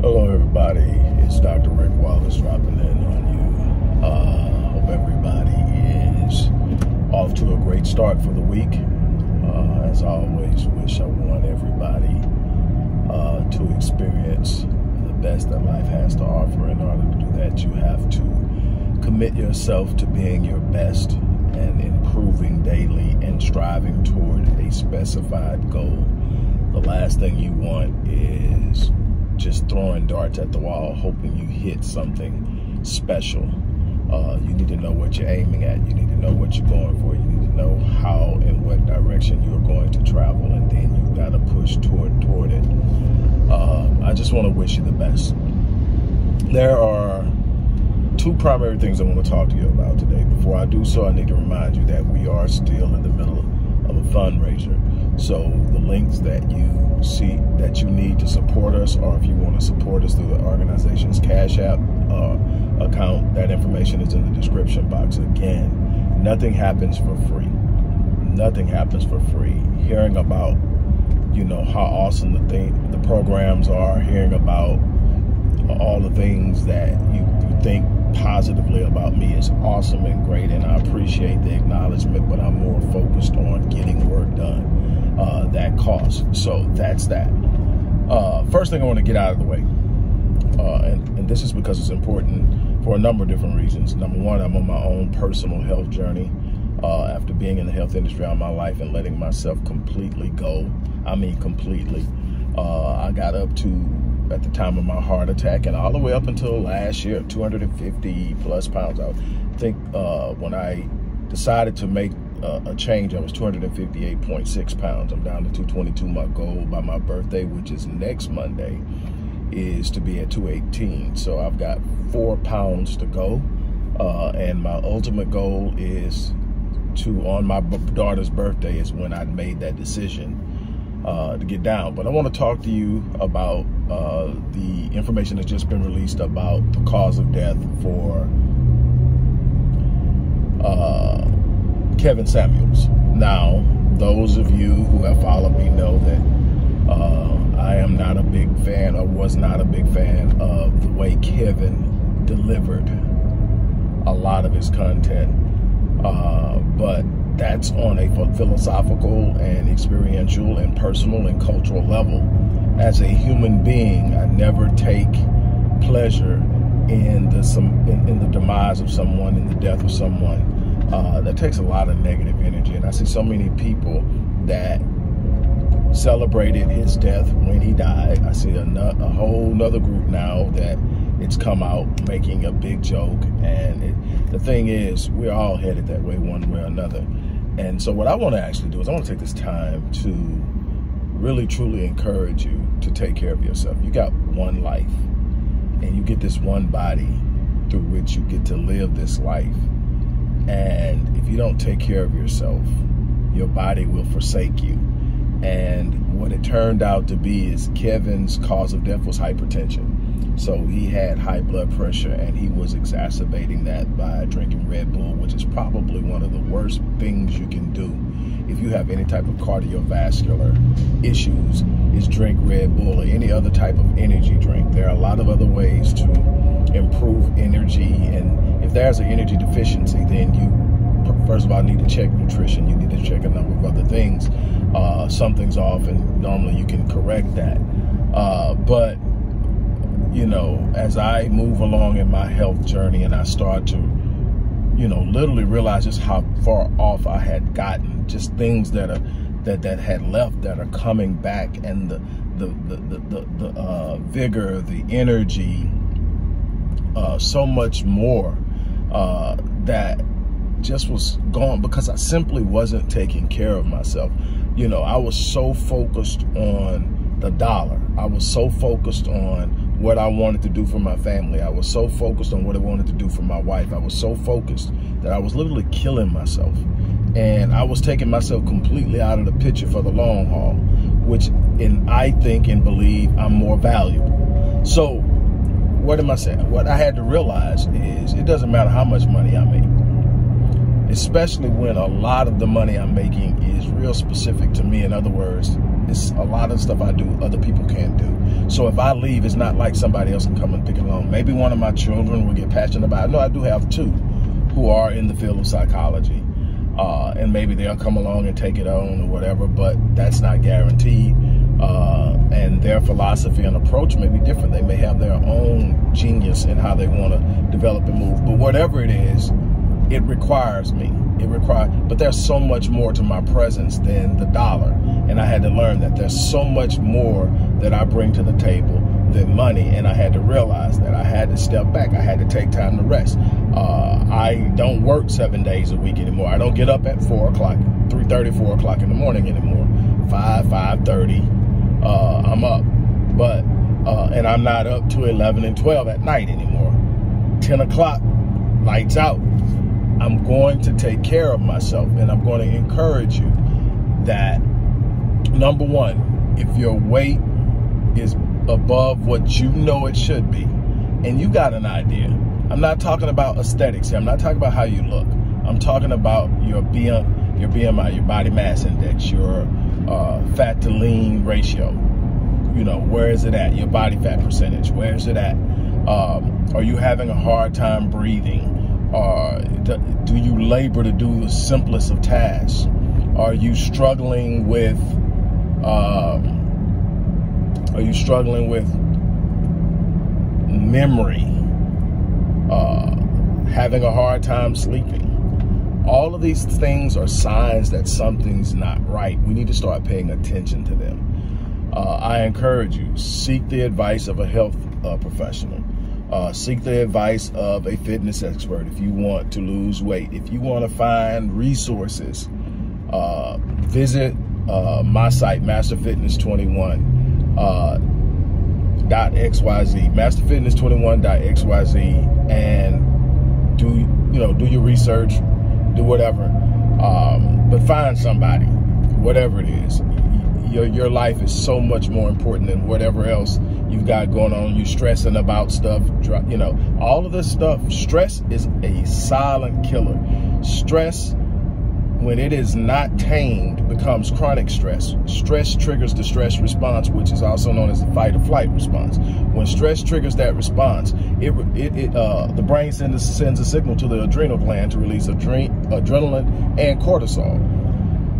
Hello, everybody. It's Dr. Rick Wallace dropping in on you. Uh, hope everybody is off to a great start for the week. Uh, as I always wish I want everybody uh, to experience the best that life has to offer. In order to do that, you have to commit yourself to being your best and improving daily and striving toward a specified goal. The last thing you want is throwing darts at the wall, hoping you hit something special. Uh, you need to know what you're aiming at. You need to know what you're going for. You need to know how and what direction you're going to travel, and then you've got to push toward toward it. Uh, I just want to wish you the best. There are two primary things I want to talk to you about today. Before I do so, I need to remind you that we are still in the middle of a fundraiser. So the links that you see that you need to support us, or if you want to support us through the organization's Cash App uh, account, that information is in the description box. Again, nothing happens for free. Nothing happens for free. Hearing about, you know, how awesome the thing, the programs are, hearing about all the things that you, you think positively about me is awesome and great, and I appreciate the acknowledgement, but I'm more focused on getting work done uh, that costs. So that's that. Uh, first thing I want to get out of the way, uh, and, and this is because it's important for a number of different reasons. Number one, I'm on my own personal health journey. Uh, after being in the health industry all my life and letting myself completely go, I mean completely, uh, I got up to at the time of my heart attack and all the way up until last year 250 plus pounds i think uh, when i decided to make uh, a change. I was 258.6 pounds. I'm down to 222 my goal by my birthday which is next monday is to be at 218 so i've got four pounds to go uh, and my ultimate goal is to on my daughter's birthday is when i made that decision uh, to get down. But I want to talk to you about uh, the information that's just been released about the cause of death for uh, Kevin Samuels. Now, those of you who have followed me know that uh, I am not a big fan or was not a big fan of the way Kevin delivered a lot of his content. Uh, but that's on a philosophical and experiential and personal and cultural level. As a human being, I never take pleasure in the some in, in the demise of someone, in the death of someone. Uh, that takes a lot of negative energy, and I see so many people that celebrated his death when he died. I see a, a whole nother group now that it's come out making a big joke, and it, the thing is, we're all headed that way one way or another. And so what I want to actually do is I want to take this time to really truly encourage you to take care of yourself. You got one life and you get this one body through which you get to live this life. And if you don't take care of yourself, your body will forsake you. And what it turned out to be is Kevin's cause of death was hypertension. So he had high blood pressure and he was exacerbating that by drinking Red Bull, which is probably one of the worst things you can do if you have any type of cardiovascular issues is drink Red Bull or any other type of energy drink. There are a lot of other ways to improve energy and if there's an energy deficiency, then you first of all need to check nutrition. You need to check a number of other things. Uh, something's off and normally you can correct that. Uh, but you know, as I move along in my health journey and I start to, you know, literally realize just how far off I had gotten, just things that are that that had left that are coming back, and the the the the, the, the uh, vigor, the energy, uh, so much more uh, that just was gone because I simply wasn't taking care of myself. You know, I was so focused on the dollar. I was so focused on what I wanted to do for my family. I was so focused on what I wanted to do for my wife. I was so focused that I was literally killing myself. And I was taking myself completely out of the picture for the long haul, which in I think and believe I'm more valuable. So what am I saying? What I had to realize is it doesn't matter how much money I make, especially when a lot of the money I'm making is real specific to me. In other words, it's a lot of stuff I do other people can't do. So if I leave, it's not like somebody else can come and pick it along. Maybe one of my children will get passionate about it. No, I do have two who are in the field of psychology. Uh, and maybe they'll come along and take it on or whatever, but that's not guaranteed. Uh, and their philosophy and approach may be different. They may have their own genius in how they want to develop and move. But whatever it is, it requires me. It requires, but there's so much more to my presence than the dollar. And I had to learn that there's so much more that I bring to the table than money. And I had to realize that I had to step back. I had to take time to rest. Uh, I don't work seven days a week anymore. I don't get up at four o'clock, 3.30, 4 o'clock in the morning anymore. 5, 5.30, uh, I'm up. But, uh, and I'm not up to 11 and 12 at night anymore. 10 o'clock, lights out. I'm going to take care of myself and I'm going to encourage you that number one, if your weight is above what you know it should be, and you got an idea, I'm not talking about aesthetics here. I'm not talking about how you look. I'm talking about your your BMI, your body mass index, your uh, fat to lean ratio. You know, where is it at? Your body fat percentage, where is it at? Um, are you having a hard time breathing? Uh, do you labor to do the simplest of tasks? Are you struggling with, um, are you struggling with memory? Uh, having a hard time sleeping? All of these things are signs that something's not right. We need to start paying attention to them. Uh, I encourage you, seek the advice of a health uh, professional. Uh, seek the advice of a fitness expert if you want to lose weight. If you want to find resources, uh, visit uh, my site, Master Fitness 21 uh, dot xyz, masterfitness21.xyz, and do you know do your research, do whatever, um, but find somebody, whatever it is. Your your life is so much more important than whatever else you've got going on. You're stressing about stuff, you know, all of this stuff. Stress is a silent killer. Stress, when it is not tamed, becomes chronic stress. Stress triggers the stress response, which is also known as the fight or flight response. When stress triggers that response, it, it, it uh, the brain sends, sends a signal to the adrenal gland to release adrenaline and cortisol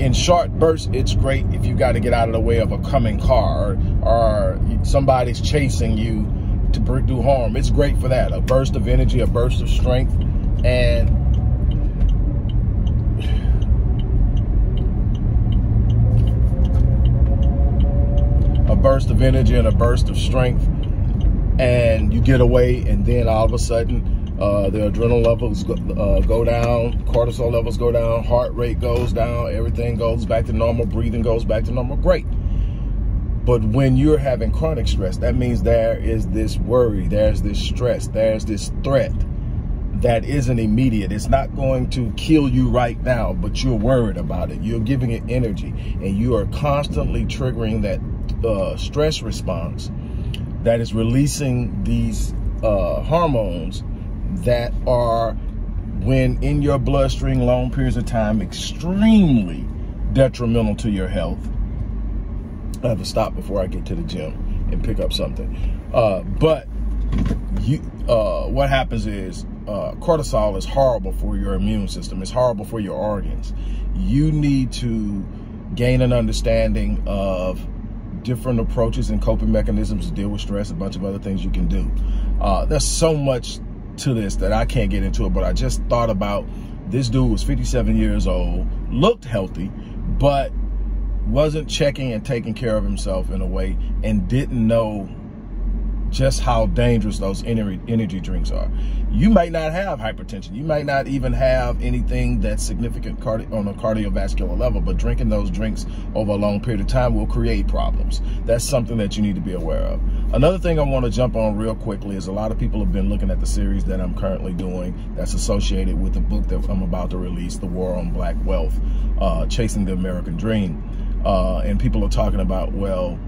in short bursts, it's great if you got to get out of the way of a coming car or, or somebody's chasing you to do harm. It's great for that. A burst of energy, a burst of strength, and burst of energy and a burst of strength, and you get away, and then all of a sudden uh, the adrenaline levels go, uh, go down, cortisol levels go down, heart rate goes down, everything goes back to normal, breathing goes back to normal. Great. But when you're having chronic stress, that means there is this worry, there's this stress, there's this threat that isn't immediate. It's not going to kill you right now, but you're worried about it. You're giving it energy, and you are constantly triggering that uh, stress response that is releasing these uh, hormones that are, when in your bloodstream long periods of time, extremely detrimental to your health. I have to stop before I get to the gym and pick up something. Uh, but you, uh, what happens is uh, cortisol is horrible for your immune system. It's horrible for your organs. You need to gain an understanding of different approaches and coping mechanisms to deal with stress, a bunch of other things you can do. Uh, there's so much to this that I can't get into it, but I just thought about this dude was 57 years old, looked healthy, but wasn't checking and taking care of himself in a way and didn't know just how dangerous those energy drinks are. You might not have hypertension. You might not even have anything that's significant on a cardiovascular level, but drinking those drinks over a long period of time will create problems. That's something that you need to be aware of. Another thing I want to jump on real quickly is a lot of people have been looking at the series that I'm currently doing that's associated with the book that I'm about to release, The War on Black Wealth, uh, Chasing the American Dream. Uh, and people are talking about, well,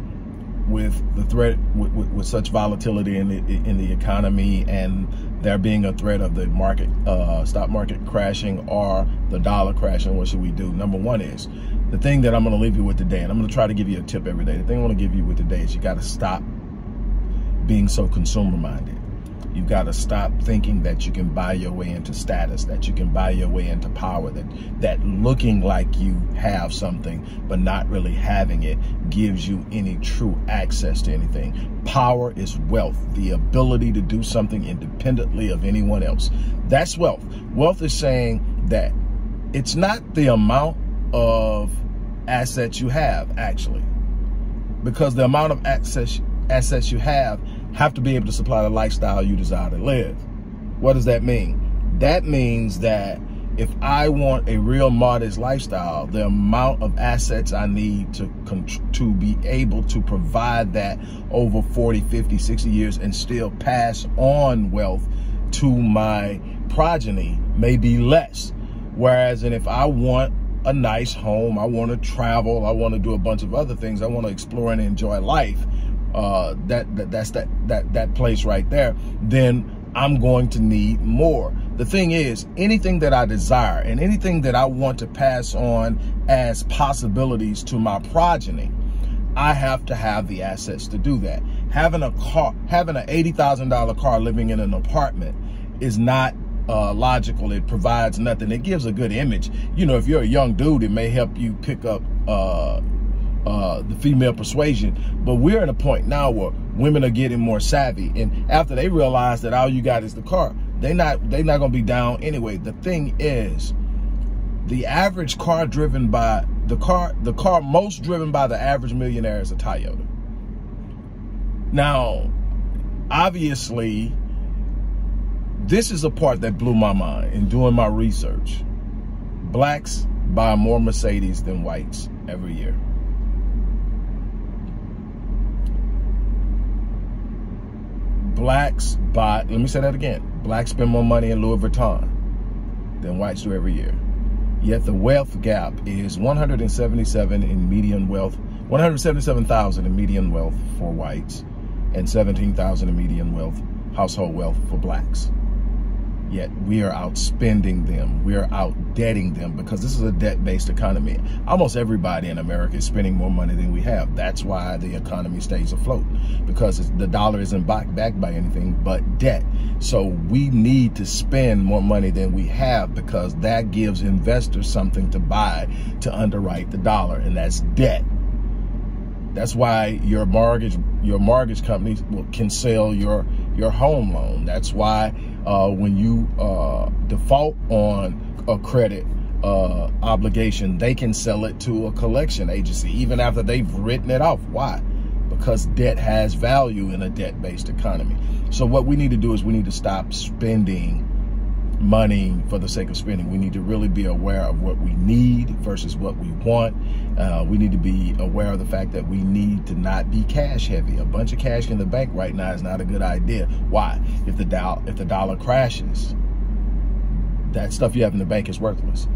with the threat with, with, with, such volatility in the in the economy and there being a threat of the market uh, stock market crashing or the dollar crashing what should we do number one is the thing that I'm going to leave you with today, and I'm going to try to give you a tip every day. The thing I want to give you with today is you got to stop being so consumer minded. You've got to stop thinking that you can buy your way into status, that you can buy your way into power, that, that looking like you have something but not really having it gives you any true access to anything. Power is wealth, the ability to do something independently of anyone else. That's wealth. Wealth is saying that it's not the amount of assets you have, actually, because the amount of access assets you have have to be able to supply the lifestyle you desire to live. What does that mean? That means that if I want a real modest lifestyle, the amount of assets I need to to be able to provide that over 40, 50, 60 years and still pass on wealth to my progeny may be less. Whereas, and if I want a nice home, I want to travel, I want to do a bunch of other things, I want to explore and enjoy life, uh, that, that that's that that that place right there, then I'm going to need more. The thing is, anything that I desire and anything that I want to pass on as possibilities to my progeny, I have to have the assets to do that. Having a car, having an $80,000 car living in an apartment is not uh, logical. It provides nothing. It gives a good image. You know, if you're a young dude, it may help you pick up uh, uh, the female persuasion. But we're at a point now where women are getting more savvy. And after they realize that all you got is the car, they not they not gonna be down anyway. The thing is, the average car driven by the car, the car most driven by the average millionaire is a Toyota. Now, obviously, this is a part that blew my mind in doing my research. Blacks buy more Mercedes than whites every year. Blacks buy, let me say that again, blacks spend more money in Louis Vuitton than whites do every year. Yet the wealth gap is 177 in median wealth, 177,000 in median wealth for whites and 17,000 in median wealth, household wealth for blacks yet we are outspending them. We are outdebting them because this is a debt-based economy. Almost everybody in America is spending more money than we have. That's why the economy stays afloat because the dollar isn't backed by anything but debt. So we need to spend more money than we have because that gives investors something to buy to underwrite the dollar, and that's debt. That's why your mortgage your mortgage company can sell your your home loan. That's why uh, when you uh, default on a credit uh, obligation, they can sell it to a collection agency even after they've written it off. Why? Because debt has value in a debt-based economy. So what we need to do is we need to stop spending money for the sake of spending. We need to really be aware of what we need versus what we want. Uh, we need to be aware of the fact that we need to not be cash heavy. A bunch of cash in the bank right now is not a good idea. Why? If the dollar if the dollar crashes, that stuff you have in the bank is worthless.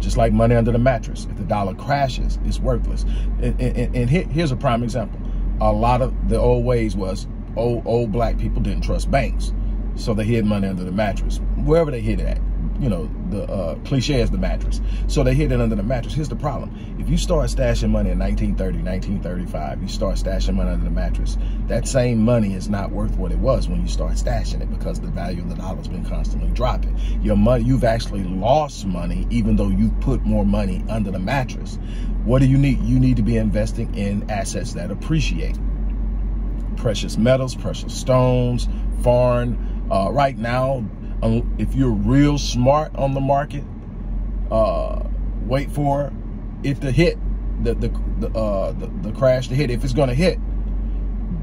Just like money under the mattress. If the dollar crashes, it's worthless. And, and, and here, here's a prime example. A lot of the old ways was old old black people didn't trust banks. So they hid money under the mattress, wherever they hid it at. You know, the uh, cliche is the mattress. So they hid it under the mattress. Here's the problem. If you start stashing money in 1930, 1935, you start stashing money under the mattress, that same money is not worth what it was when you start stashing it because the value of the dollar has been constantly dropping. Your money, you've actually lost money even though you put more money under the mattress. What do you need? You need to be investing in assets that appreciate. Precious metals, precious stones, foreign uh, right now, um, if you're real smart on the market, uh, wait for it to hit the the the, uh, the, the crash to hit. If it's going to hit,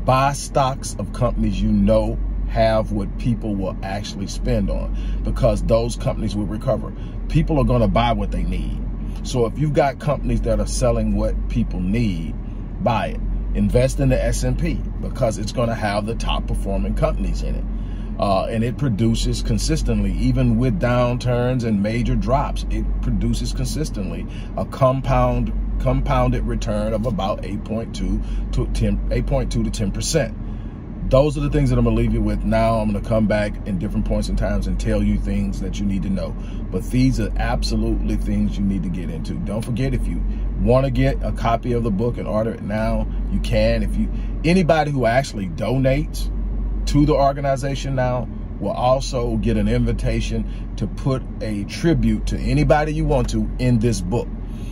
buy stocks of companies you know have what people will actually spend on because those companies will recover. People are going to buy what they need. So if you've got companies that are selling what people need, buy it. Invest in the S&P because it's going to have the top performing companies in it uh, and it produces consistently, even with downturns and major drops. It produces consistently a compound compounded return of about 8.2 to 10, 8.2 to 10 percent. Those are the things that I'm gonna leave you with now. I'm gonna come back in different points in times and tell you things that you need to know. But these are absolutely things you need to get into. Don't forget if you want to get a copy of the book and order it now, you can. If you anybody who actually donates to the organization now will also get an invitation to put a tribute to anybody you want to in this book.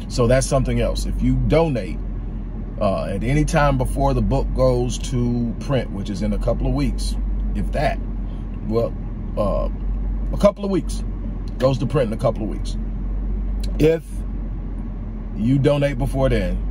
So that's something else. If you donate uh, at any time before the book goes to print, which is in a couple of weeks, if that, well, uh, a couple of weeks, goes to print in a couple of weeks. If you donate before then,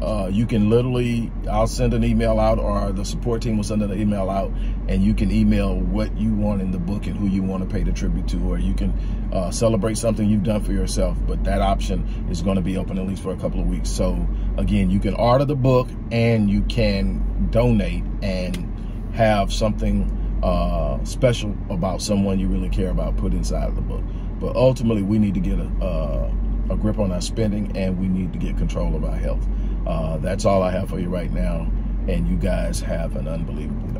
uh, you can literally, I'll send an email out or the support team will send an email out and you can email what you want in the book and who you want to pay the tribute to, or you can uh, celebrate something you've done for yourself. But that option is going to be open at least for a couple of weeks. So again, you can order the book and you can donate and have something uh, special about someone you really care about put inside of the book. But ultimately, we need to get a, uh, a grip on our spending and we need to get control of our health. Uh, that's all I have for you right now. And you guys have an unbelievable.